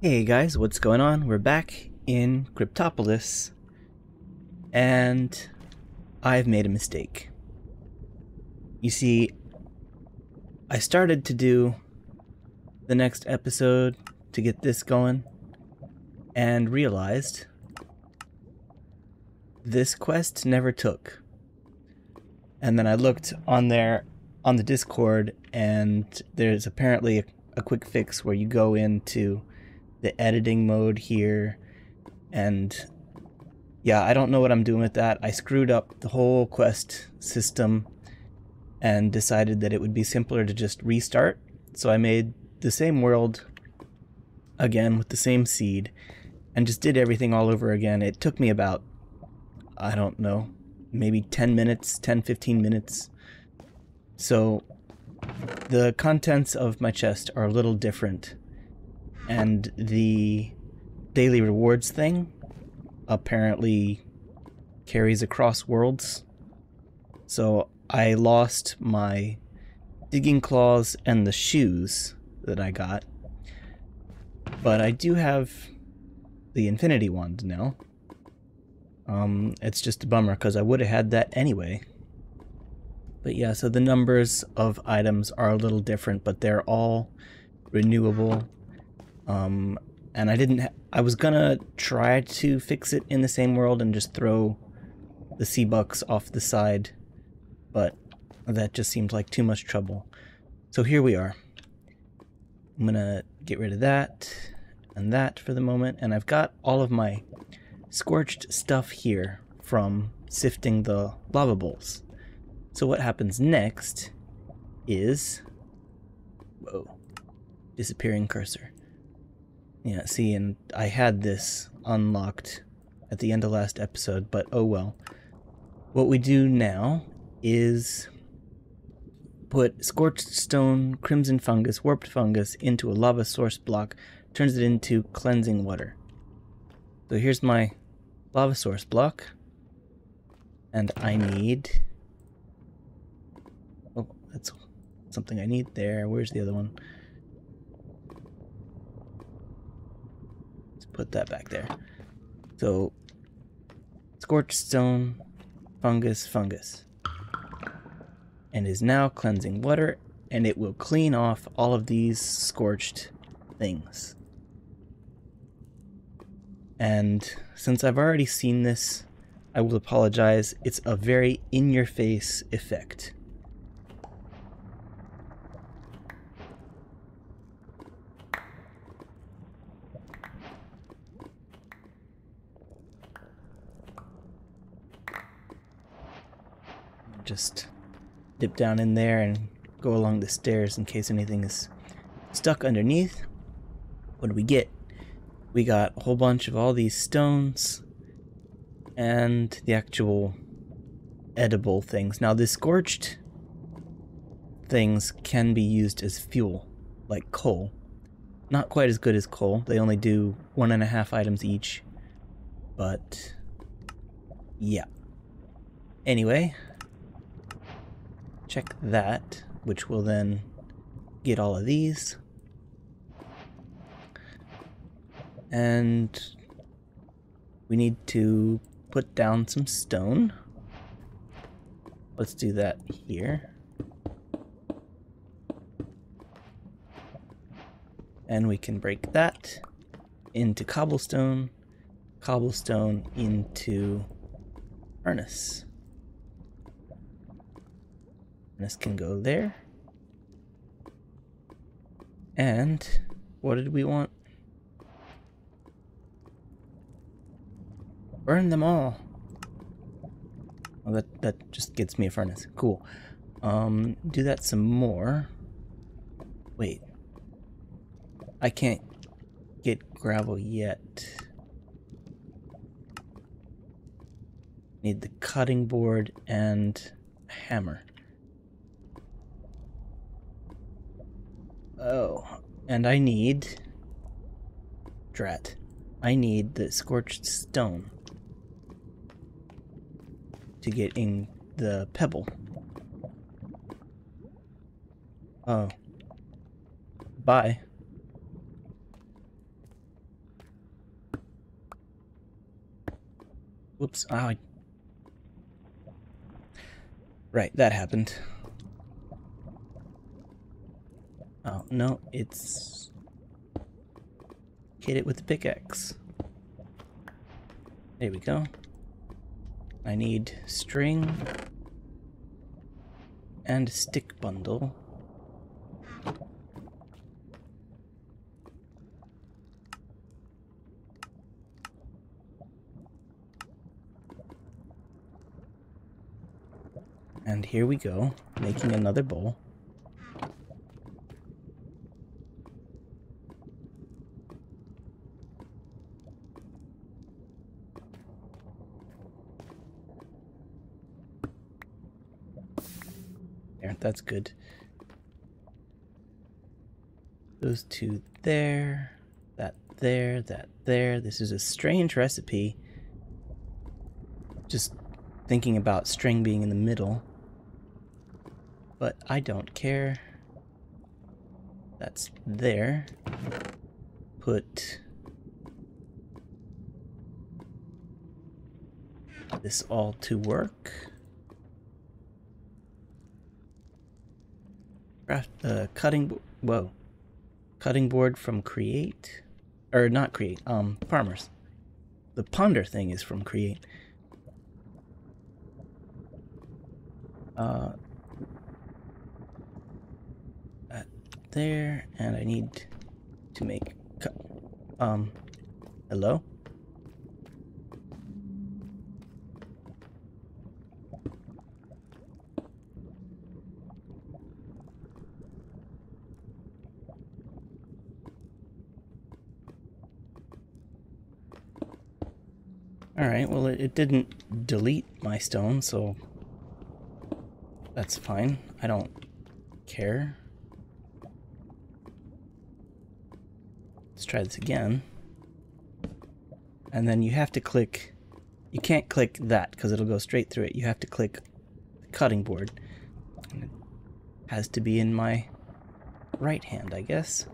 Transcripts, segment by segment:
Hey guys, what's going on? We're back in Cryptopolis, and I've made a mistake. You see, I started to do the next episode to get this going, and realized this quest never took. And then I looked on there on the Discord, and there's apparently a, a quick fix where you go into the editing mode here and yeah I don't know what I'm doing with that. I screwed up the whole quest system and decided that it would be simpler to just restart. So I made the same world again with the same seed and just did everything all over again. It took me about I don't know maybe 10 minutes 10 15 minutes. So the contents of my chest are a little different and the daily rewards thing apparently carries across worlds. So I lost my digging claws and the shoes that I got. But I do have the infinity wand now. Um, it's just a bummer because I would have had that anyway. But yeah, so the numbers of items are a little different, but they're all renewable um, and I didn't. I was gonna try to fix it in the same world and just throw the sea bucks off the side, but that just seemed like too much trouble. So here we are. I'm gonna get rid of that and that for the moment, and I've got all of my scorched stuff here from sifting the lava bowls. So what happens next is... Whoa. Disappearing cursor. Yeah, see, and I had this unlocked at the end of last episode, but oh well. What we do now is put scorched stone, crimson fungus, warped fungus into a lava source block, turns it into cleansing water. So here's my lava source block, and I need... Oh, that's something I need there. Where's the other one? Put that back there. So, scorched stone, fungus, fungus. And is now cleansing water, and it will clean off all of these scorched things. And since I've already seen this, I will apologize. It's a very in-your-face effect. Just dip down in there and go along the stairs in case anything is stuck underneath. What do we get? We got a whole bunch of all these stones and the actual edible things. Now, the scorched things can be used as fuel, like coal. Not quite as good as coal. They only do one and a half items each. But, yeah. Anyway, check that, which will then get all of these. And we need to put down some stone. Let's do that here. And we can break that into cobblestone, cobblestone into furnace. This can go there. And what did we want? Burn them all. That, that just gets me a furnace. Cool. Um, do that some more. Wait. I can't get gravel yet. Need the cutting board and hammer. Oh, and I need. Drat. I need the scorched stone to get in the pebble. Oh. Bye. Whoops. Ah. Right, that happened. Oh, no, it's... Hit it with the pickaxe. There we go. I need string and stick bundle. And here we go, making another bowl. There, that's good. Those two there, that there, that there. This is a strange recipe. Just thinking about string being in the middle. But I don't care. That's there. Put this all to work. Uh, cutting whoa. Cutting board from create or not create, um farmers. The ponder thing is from create. Uh there, and I need to make, um, hello? Alright, well it, it didn't delete my stone, so that's fine. I don't care. Let's try this again. And then you have to click, you can't click that because it'll go straight through it. You have to click cutting board. And it has to be in my right hand, I guess.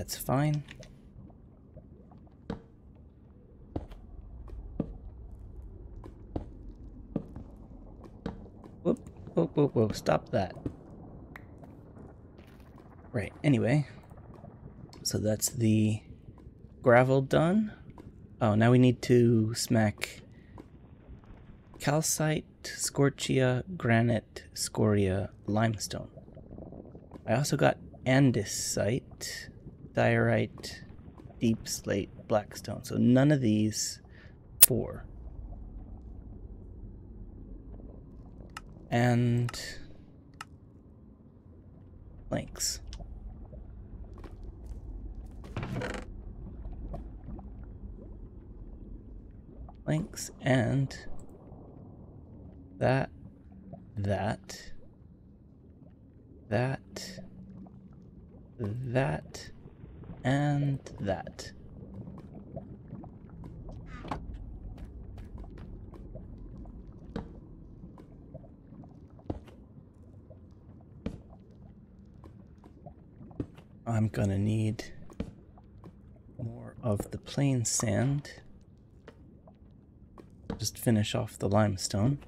That's fine. Whoop, whoop, whoop, whoop, stop that. Right, anyway. So that's the gravel done. Oh, now we need to smack calcite, scorchia, granite, scoria, limestone. I also got andesite, diorite, deep slate, blackstone. So none of these four. and links. Links and that, that, that, that, and that. I'm gonna need more of the plain sand. Just finish off the limestone.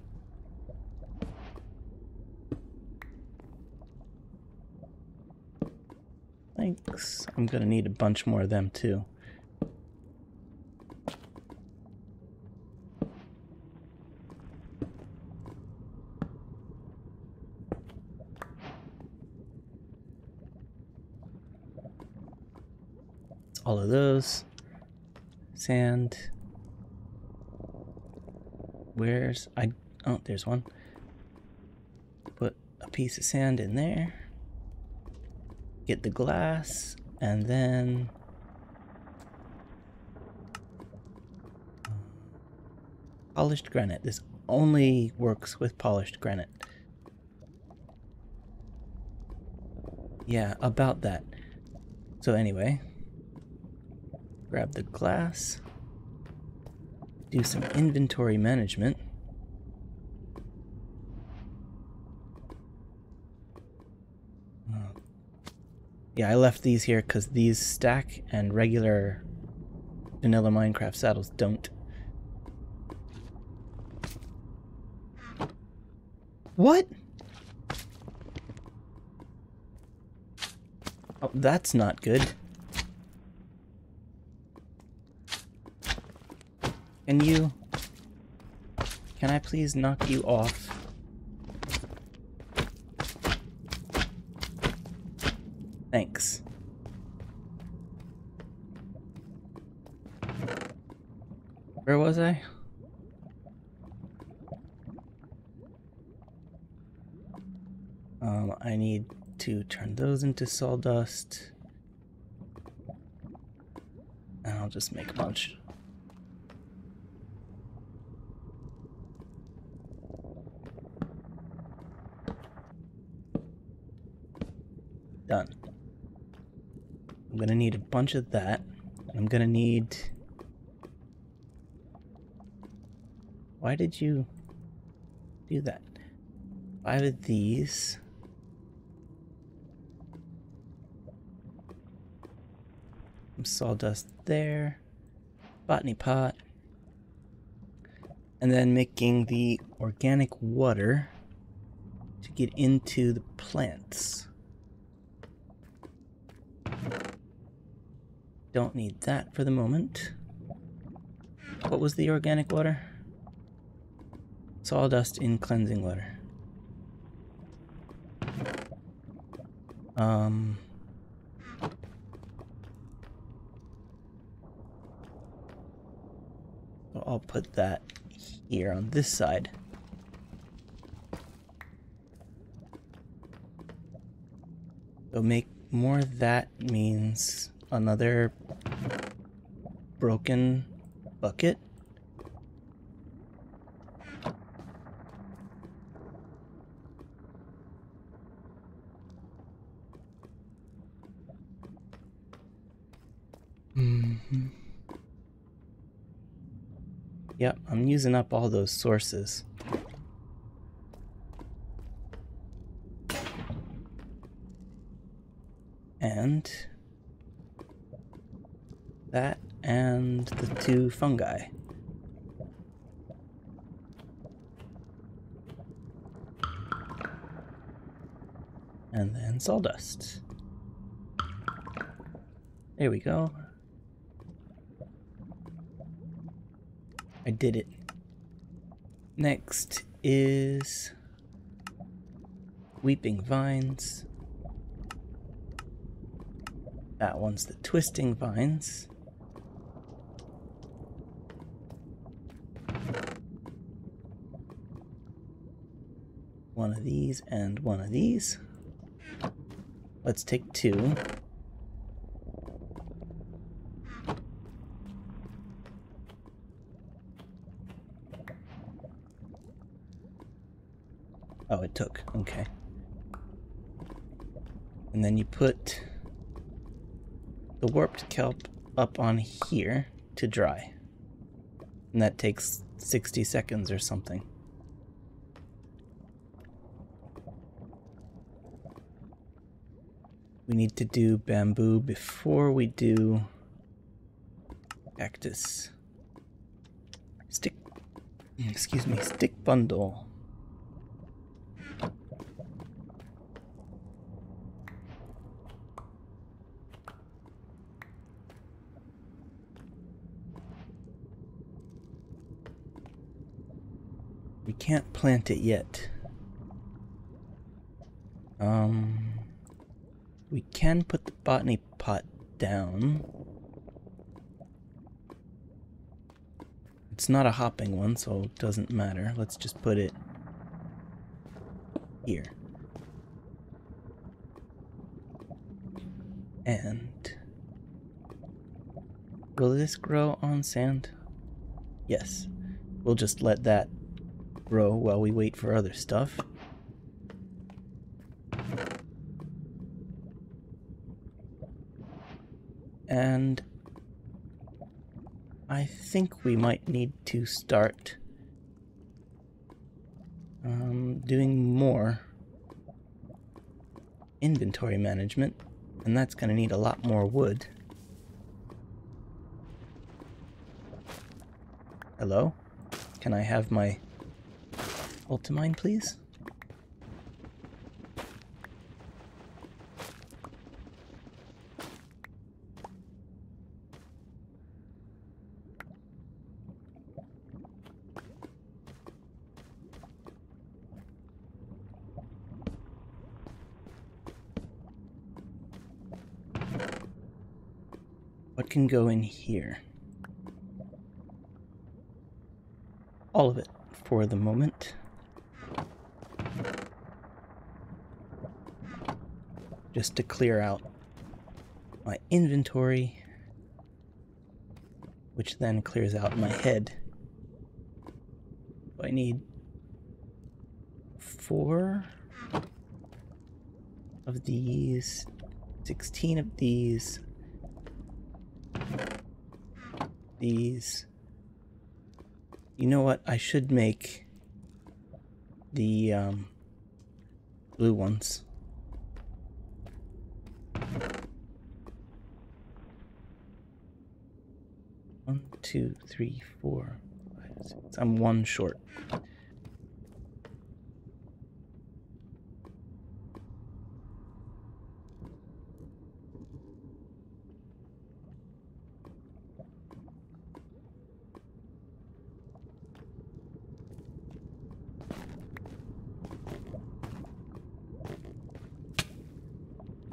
Thanks. I'm gonna need a bunch more of them too. all of those. Sand. Where's I oh there's one. Put a piece of sand in there. Get the glass and then uh, polished granite. This only works with polished granite. Yeah, about that. So anyway, Grab the glass. Do some inventory management. Yeah, I left these here because these stack and regular vanilla Minecraft saddles don't. What? Oh, that's not good. Can you... Can I please knock you off? Thanks. Where was I? Um, I need to turn those into sawdust. And I'll just make a bunch. Done. I'm gonna need a bunch of that. I'm gonna need... Why did you do that? Five of these. Some sawdust there. Botany pot. And then making the organic water to get into the plants. Don't need that for the moment. What was the organic water? Sawdust in cleansing water. Um... I'll put that here on this side. So make more that means another broken bucket. Mm -hmm. Yep, I'm using up all those sources. And that and the two fungi. And then sawdust. There we go. I did it. Next is Weeping Vines. That one's the Twisting Vines. One of these and one of these. Let's take two. Oh, it took. Okay. And then you put the warped kelp up on here to dry. And that takes 60 seconds or something. We need to do bamboo before we do cactus. Stick, excuse me, stick bundle. We can't plant it yet. Um, we can put the botany pot down. It's not a hopping one, so it doesn't matter. Let's just put it here. And will this grow on sand? Yes. We'll just let that grow while we wait for other stuff. And I think we might need to start um, doing more inventory management. And that's going to need a lot more wood. Hello? Can I have my ultimine, please? What can go in here? All of it for the moment. Just to clear out my inventory, which then clears out my head. I need four of these, 16 of these, these. You know what? I should make the um, blue ones. One, two, three, four, five, six. I'm one short.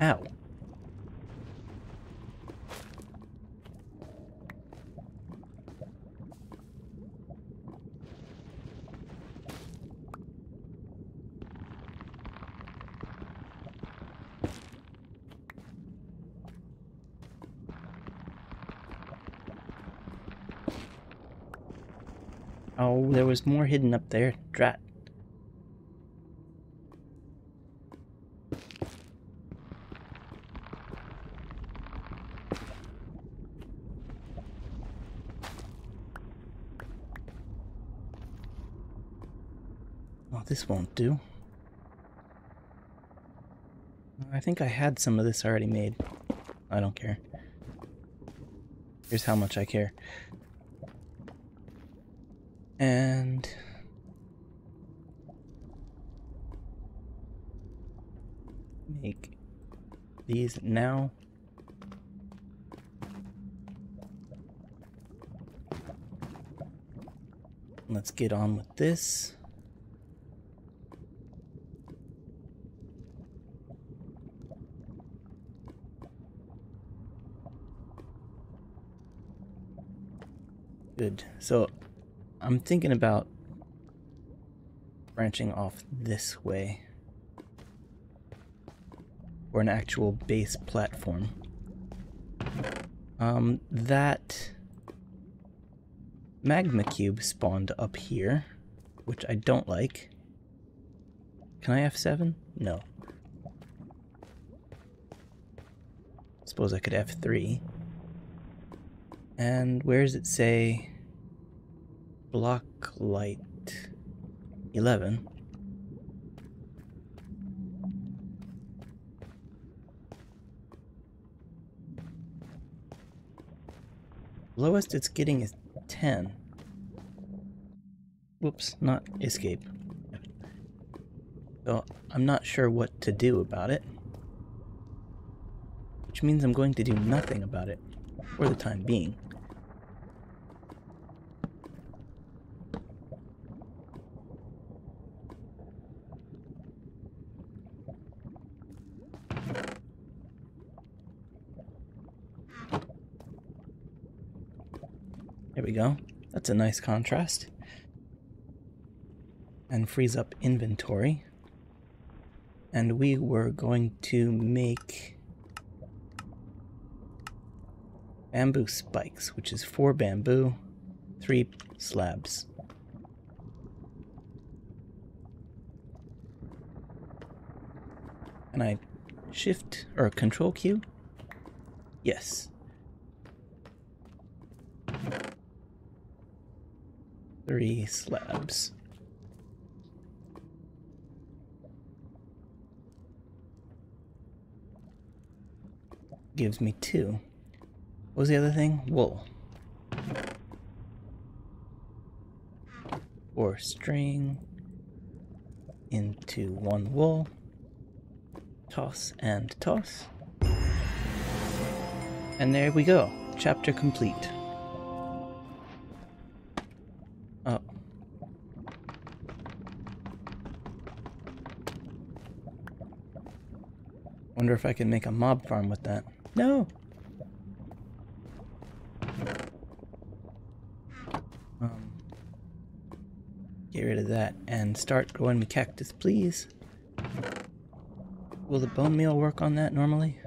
Ow. Oh, there was more hidden up there. Drat. Oh, this won't do. I think I had some of this already made. I don't care. Here's how much I care. And... Make these now. Let's get on with this. Good. So I'm thinking about branching off this way for an actual base platform. Um, that magma cube spawned up here, which I don't like. Can I F7? No. Suppose I could F3. And where does it say block light 11? Lowest it's getting is 10. Whoops, not escape. So I'm not sure what to do about it. Which means I'm going to do nothing about it for the time being. There we go. That's a nice contrast. And frees up inventory. And we were going to make bamboo spikes, which is four bamboo, three slabs. Can I shift or control Q? Yes. Three slabs. gives me two. What was the other thing? Wool. Or string into one wool. Toss and toss. And there we go. Chapter complete. Wonder if I can make a mob farm with that. No! Um, get rid of that and start growing me cactus, please. Will the bone meal work on that normally?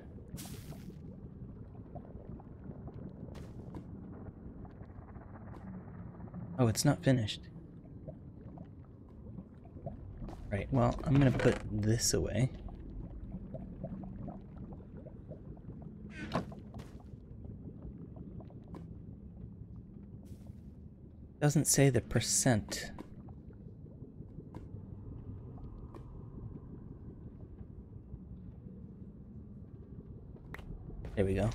Oh, it's not finished. Right, well, I'm gonna put this away. Doesn't say the percent. There we go.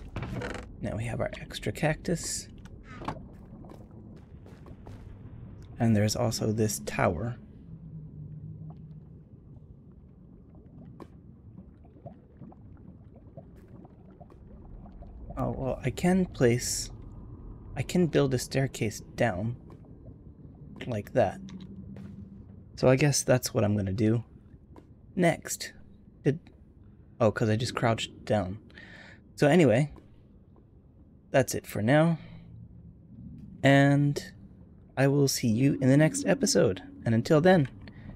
Now we have our extra cactus. And there's also this tower. Oh, well, I can place... I can build a staircase down like that. So I guess that's what I'm going to do. Next. Oh, because I just crouched down. So anyway, that's it for now. And I will see you in the next episode. And until then,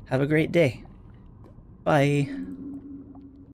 have a great day. Bye.